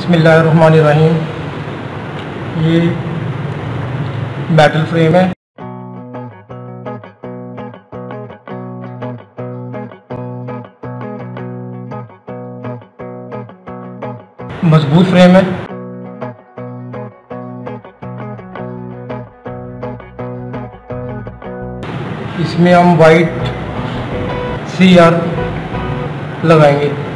बिसमीम ये metal frame है। मज़बूत फ्रेम है। इसमें हम वाइट सी आर लगाएँगे।